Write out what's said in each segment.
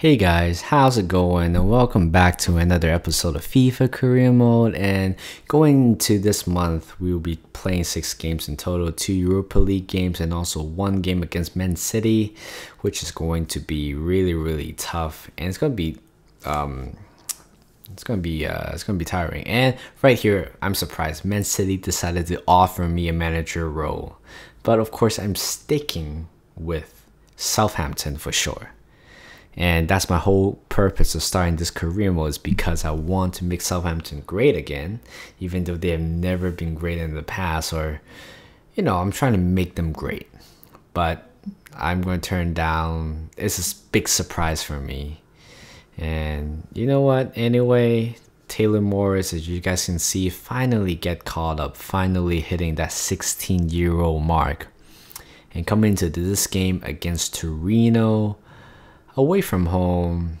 Hey guys, how's it going? And welcome back to another episode of FIFA Career Mode. And going into this month, we will be playing six games in total two Europa League games and also one game against Man City, which is going to be really, really tough. And it's going to be. Um, it's gonna be uh, it's gonna be tiring. And right here, I'm surprised. Man City decided to offer me a manager role, but of course, I'm sticking with Southampton for sure. And that's my whole purpose of starting this career mode is because I want to make Southampton great again, even though they have never been great in the past, or, you know, I'm trying to make them great. But I'm going to turn down, it's a big surprise for me. And you know what? Anyway, Taylor Morris, as you guys can see, finally get caught up, finally hitting that 16 year old mark. And coming into this game against Torino, away from home,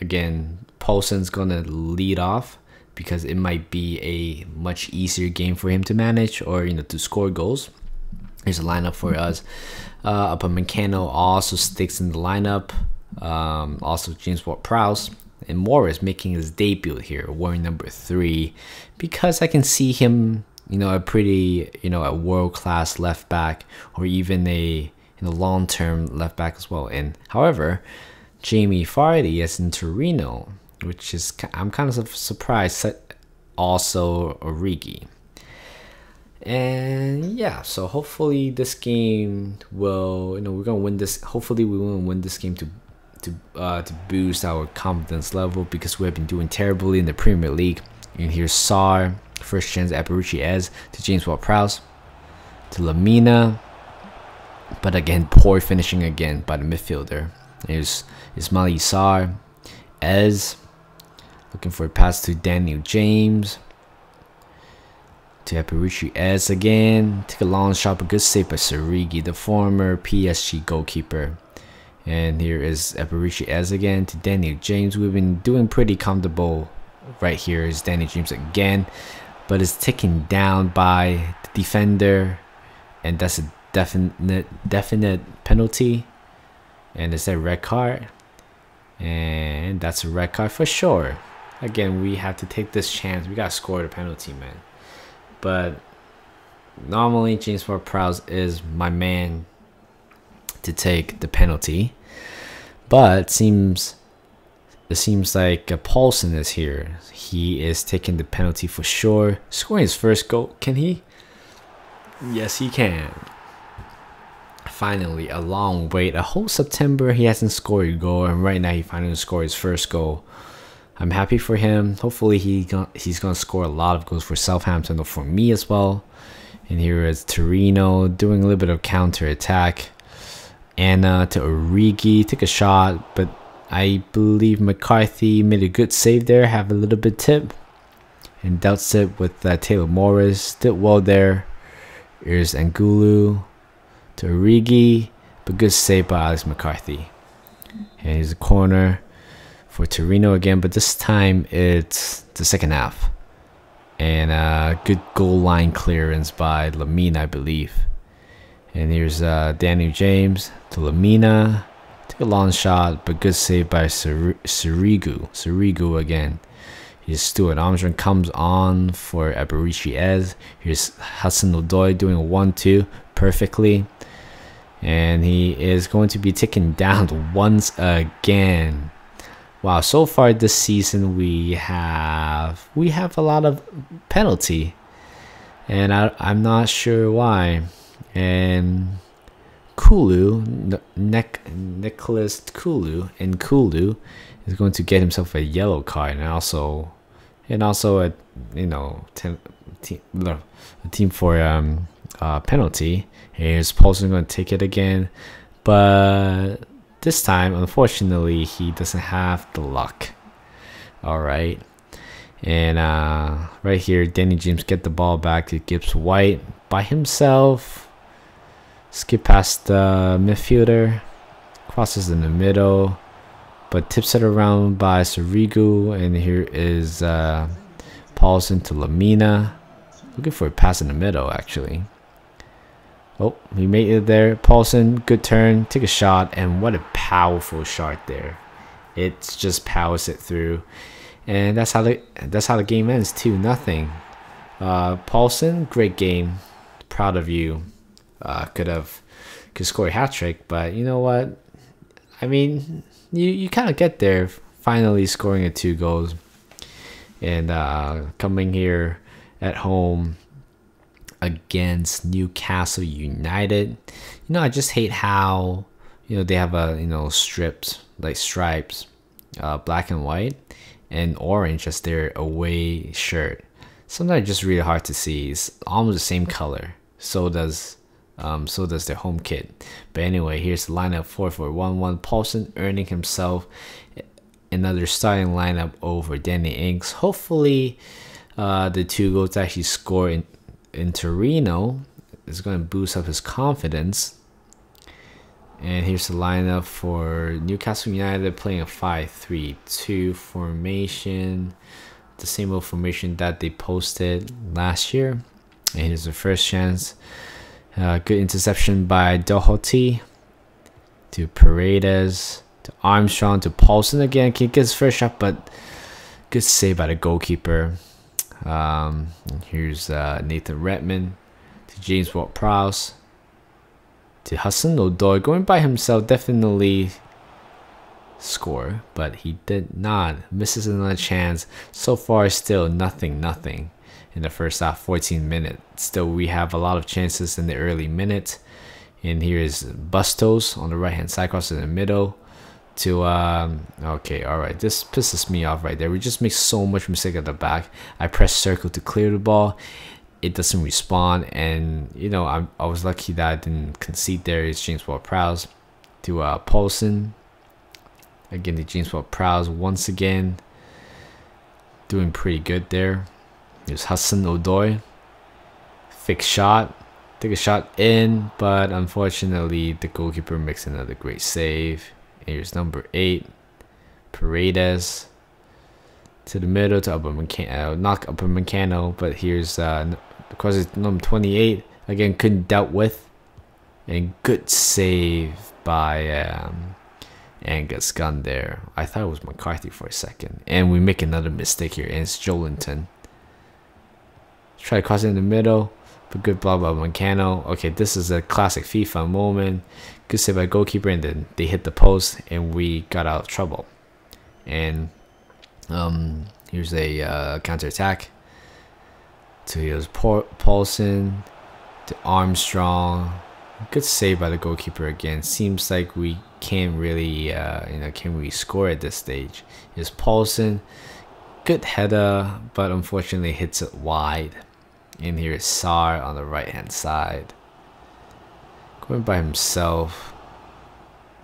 again, Poulsen's gonna lead off because it might be a much easier game for him to manage or you know to score goals. Here's a lineup for us. Uh, Upamecano also sticks in the lineup. Um, also James Ward-Prowse and Morris making his debut here, wearing number three, because I can see him, you know, a pretty, you know, a world class left back or even a in the long term left back as well. And however, Jamie Vardy is in Torino, which is I'm kind of surprised. Also, Origi. And yeah, so hopefully this game will, you know, we're gonna win this. Hopefully we will win this game to to uh, to boost our confidence level because we have been doing terribly in the Premier League. And here's Sarr, first chance Eberechi Ez to James Ward-Prowse to Lamina, but again, poor finishing again by the midfielder. There's Ismaila Sarr, Ez, looking for a pass to Daniel James. To Eberechi Ez again. Take a long shot, but good save by Sirigu, the former PSG goalkeeper. And here is Eberechi Ez again to Daniel James. We've been doing pretty comfortable right here is Daniel James again. But it's taken down by the defender. And that's a definite definite penalty and it's a red card. And that's a red card for sure. Again we have to take this chance. We gotta score the penalty man. But normally James Ward-Prowse is my man to take the penalty. But it seems it seems like uh, Poulsen is here. He is taking the penalty for sure. Scoring his first goal can he? Yes he can finally a long wait. A whole september he hasn't scored a goal and right now he finally scored his first goal. I'm happy for him. Hopefully he he's gonna score a lot of goals for southampton or for me as well. And here is torino doing a little bit of counter attack anna to origi took a shot but i believe mccarthy made a good save there have a little bit tip. And dealt it with uh, taylor morris did well there. Here's angulu to Origi, but good save by Alex McCarthy. And here's a corner for Torino again, but this time it's the second half. And uh, good goal line clearance by Lamina, I believe. And here's uh, Daniel James to Lamina. Took a long shot, but good save by Sirigu. Sirigu again. Here's Stuart Armstrong comes on for Eberechi Ez. Here's Hudson-Odoi doing a 1-2 perfectly and he is going to be taken down once again. Wow so far this season we have we have a lot of penalty. And I, i'm not sure why. And Kulu, ne Nicholas Kulu, and Kulu is going to get himself a yellow card, and also, and also a you know team, a team for um uh, penalty. Here's Poulsen going to take it again, but this time, unfortunately, he doesn't have the luck. All right, and uh, right here, Danny James get the ball back to Gibbs White by himself. Skip past the midfielder, crosses in the middle, but tips it around by Sirigu, and here is uh, Poulsen to Lamina. Looking for a pass in the middle, actually. Oh, he made it there. Poulsen, good turn. Take a shot. And what a powerful shot there. It just powers it through, and that's how the that's how the game ends. Two nothing. Uh, Poulsen, great game. Proud of you. Uh, could have could score a hat trick, but you know what? I mean, you you kind of get there. Finally scoring a two goals, and uh, coming here at home against Newcastle United. You know, I just hate how you know they have a you know strips like stripes, uh, black and white, and orange as their away shirt. Sometimes just really hard to see. It's almost the same color. So does um, so does their home kit. But anyway, here's the lineup four for one one. Poulsen earning himself another starting lineup over Danny Ings. Hopefully, uh, the two goals actually score in in Torino is going to boost up his confidence. And here's the lineup for Newcastle United playing a 5-3-2 formation. The same old formation that they posted last year. And here's the first chance. Uh, good interception by Doherty to Paredes to Armstrong to Poulsen again. Can't get his first shot, but good save by the goalkeeper. Um, here's uh, Nathan Redmond to James Ward-Prowse to Hudson-Odoi. Going by himself definitely score, but he did not. Misses another chance. So far, still nothing, nothing in the first half, 14 minutes. Still, we have a lot of chances in the early minutes. And here is Bustos on the right hand side, across in the middle to um okay all right this pisses me off right there. We just make so much mistake at the back. I press circle to clear the ball. It doesn't respond. And you know i, I was lucky that i didn't concede there. It's james ward-prowse to uh poulsen. Again the james ward-prowse once again doing pretty good there. There's hudson-odoi. Fix shot. Take a shot in but unfortunately the goalkeeper makes another great save Here's number eight, Paredes to the middle to Upper Meccano, uh, not Upper but here's uh, because it's number 28 again couldn't dealt with, and good save by um, Angus Gunn there. I thought it was McCarthy for a second, and we make another mistake here, and it's Joelinton. Try to cross in the middle, but good blah blah Meccano. Okay, this is a classic FIFA moment good save by goalkeeper, and then they hit the post, and we got out of trouble. And um, here's a uh, counter attack. To here's Poulsen, to Armstrong. Good save by the goalkeeper again. Seems like we can't really, uh, you know, can we score at this stage? Here's Poulsen. Good header, but unfortunately hits it wide. And here is Sarr on the right hand side going by himself.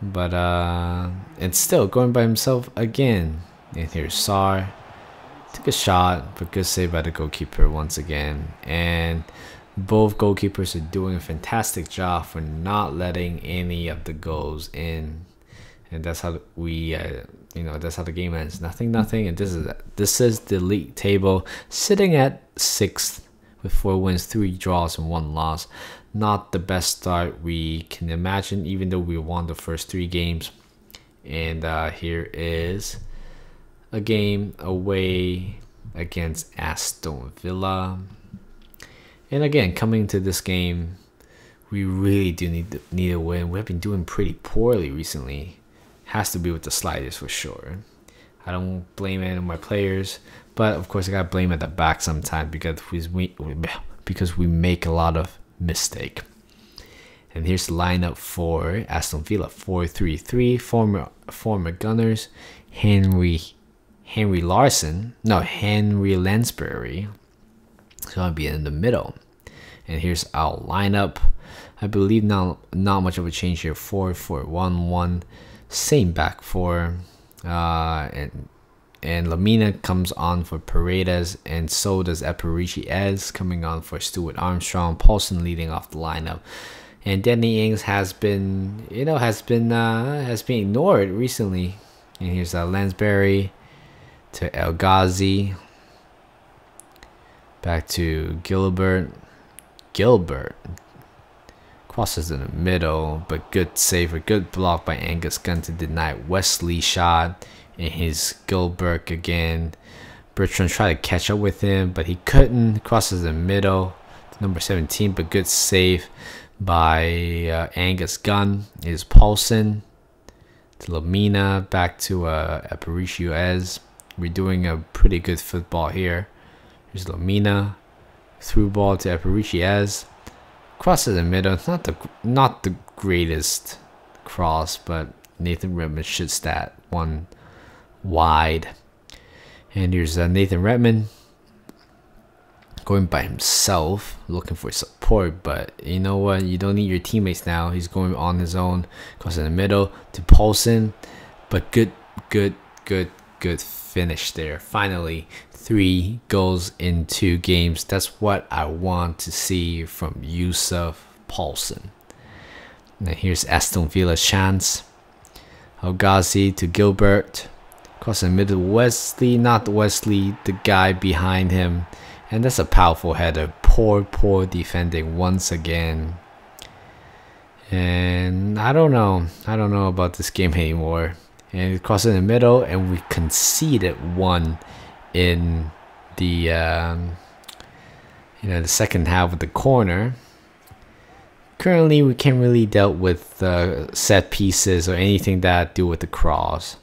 But uh it's still going by himself again. And here's Sarr. took a shot but good save by the goalkeeper once again. And both goalkeepers are doing a fantastic job for not letting any of the goals in. And that's how we uh, you know that's how the game ends. Nothing nothing. And this is this is the league table sitting at sixth with four wins three draws and one loss not the best start we can imagine, even though we won the first three games. And uh, here is a game away against Aston Villa. And again, coming to this game, we really do need to, need a win. We have been doing pretty poorly recently. Has to be with the sliders for sure. I don't blame any of my players, but of course I gotta blame at the back sometimes because we because we make a lot of mistake. And here's the lineup for Aston Villa 4-3-3 former former Gunners Henry Henry Larson no Henry Lansbury is gonna be in the middle. And here's our lineup. I believe not not much of a change here. 4 4 1 1 same back four. Uh and and Lamina comes on for Paredes, and so does Eberechi Ez coming on for Stuart Armstrong. Poulsen leading off the lineup, and Danny Ings has been, you know, has been uh, has been ignored recently. And here's uh, Lansbury to El Ghazi, back to Gilbert, Gilbert. Crosses in the middle, but good save or good block by Angus Gunn to deny Wesley shot. And his Gilbert again. Bertrand tried to catch up with him, but he couldn't. Crosses the middle, number 17, but good save by uh, Angus Gunn. Is Poulsen to Lamina back to uh, Aparicio Ez. We're doing a pretty good football here. Here's Lamina through ball to Aparicio Ez. Cross in the middle, not the not the greatest cross, but Nathan Redmond should stat one wide. And here's uh, Nathan Redmond going by himself, looking for support. But you know what? You don't need your teammates now. He's going on his own. Cross in the middle to Poulsen. But good, good, good, good finish there. Finally, three goals in two games. That's what I want to see from Yusuf Poulsen. Now here's Aston Villa's chance. El Ghazi to Gilbert. Crossing middle Wesley, not Wesley, the guy behind him. And that's a powerful header. Poor, poor defending once again. And I don't know. I don't know about this game anymore. And it crossed in the middle, and we conceded one in the um, you know the second half of the corner. Currently, we can't really dealt with uh, set pieces or anything that do with the cross.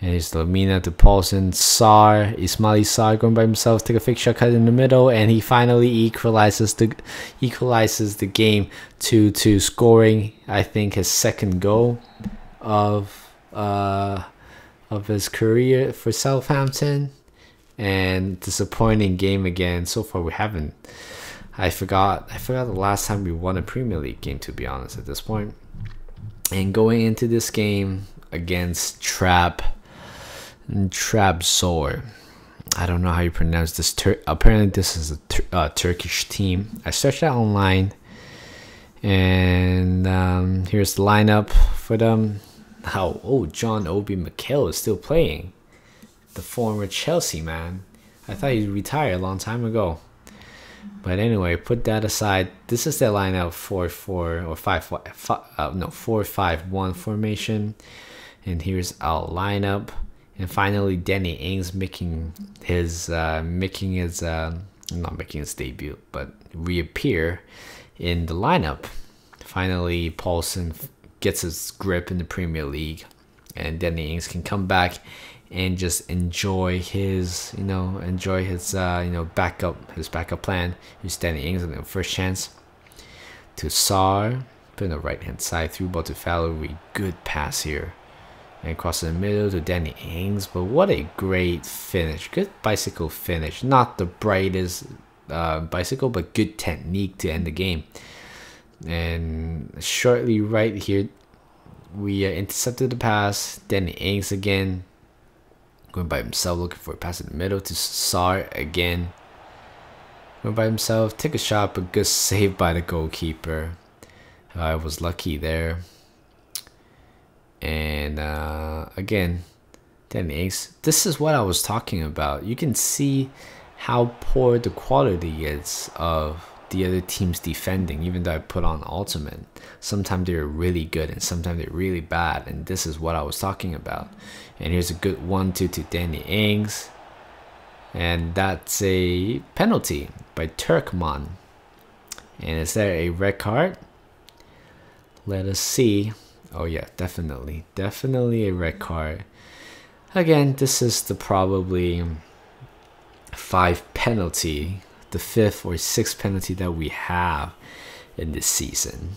And it's Lamina to Poulsen. Sarr, Ismaila Sarr going by himself, take a fake shot cut in the middle, and he finally equalizes the equalizes the game to to scoring. I think his second goal of uh of his career for Southampton. And disappointing game again. So far we haven't I forgot I forgot the last time we won a Premier League game to be honest at this point. And going into this game against Trap Trabzor. I don't know how you pronounce this. Tur apparently, this is a tur uh, Turkish team. I searched that online, and um, here's the lineup for them. How? Oh, John Obi Mikel is still playing. The former Chelsea man. I thought he retired a long time ago. But anyway, put that aside. This is the lineup four four or five, five uh, no four five one formation, and here's our lineup. And finally, Danny Ings making his uh, making his uh, not making his debut, but reappear in the lineup. Finally, Poulsen gets his grip in the Premier League, and Danny Ings can come back and just enjoy his, you know, enjoy his, uh, you know, backup, his backup plan. He's Danny Ings on the first chance to Sarr, put in the right hand side through ball to Valery. Good pass here and across the middle to Danny Ings. But what a great finish. Good bicycle finish. Not the brightest uh, bicycle, but good technique to end the game. And shortly right here, we uh, intercepted the pass. Danny Ings again. Going by himself, looking for a pass in the middle to Sarr again. Going by himself, take a shot, but good save by the goalkeeper. I was lucky there. And uh, again, Danny Ings. This is what I was talking about. You can see how poor the quality is of the other team's defending, even though I put on ultimate. Sometimes they're really good and sometimes they're really bad, and this is what I was talking about. And here's a good one two to Danny Ings. And that's a penalty by Turkman. And is there a red card? Let us see. Oh yeah, definitely. Definitely a red card. Again, this is the probably five penalty, the fifth or sixth penalty that we have in this season.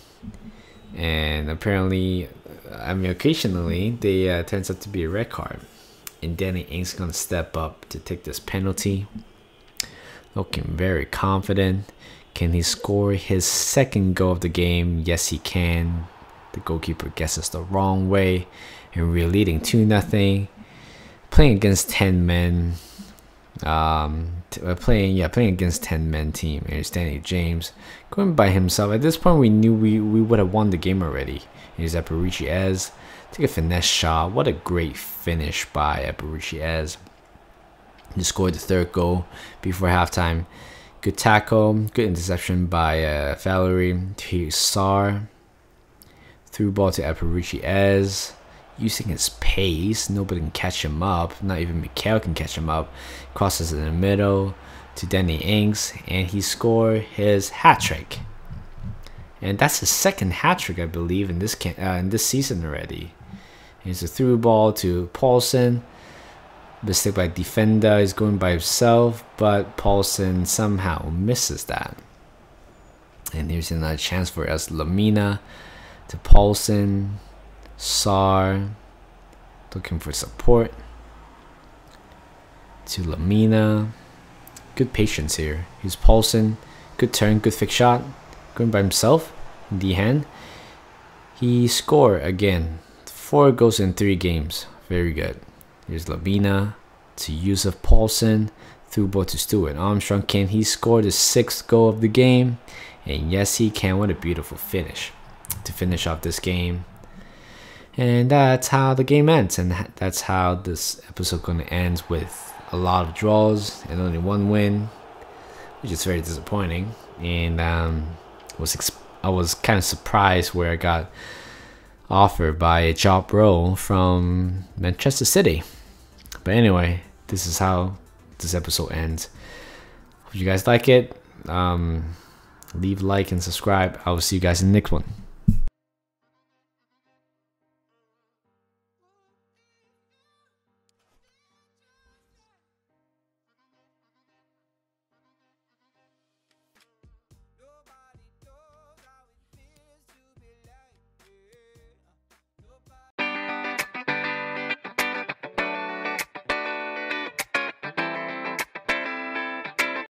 And apparently, I mean, occasionally they uh, turns out to be a red card. And Danny Ings gonna step up to take this penalty. Looking very confident. Can he score his second goal of the game? Yes, he can. The goalkeeper guesses the wrong way, and we're leading 2 nothing. Playing against 10 men. Um, uh, playing yeah, playing against 10 men team. Here's Danny James going by himself. At this point, we knew we, we would have won the game already. Here's Aparici Ez. Take a finesse shot. What a great finish by Aparici Ez. He scored the third goal before halftime. Good tackle, good interception by uh, Valery to Sarr. Through ball to Aparici Ez. Using his pace, nobody can catch him up. Not even Mikel can catch him up. Crosses in the middle to Danny Ings, and he scored his hat trick. And that's his second hat trick, I believe, in this uh, in this season already. Here's a through ball to Poulsen. Mistake by defender is going by himself, but Poulsen somehow misses that. And here's another chance for us. Lamina to Poulsen. Sarr, looking for support. To Lamina. Good patience here. Here's Poulsen. Good turn, good fix shot. Going by himself in the hand. He scored again. Four goals in three games. Very good. Here's Lamina to Yusuf Poulsen. Through ball to Stuart Armstrong. Can he score the sixth goal of the game? And yes, he can. What a beautiful finish to finish off this game. And that's how the game ends. And that's how this episode going to end with a lot of draws and only one win, which is very disappointing. And um, was I was kind of surprised where I got offered by a job role from Manchester City. But anyway, this is how this episode ends. Hope you guys like it. Um, leave like and subscribe. I will see you guys in the next one.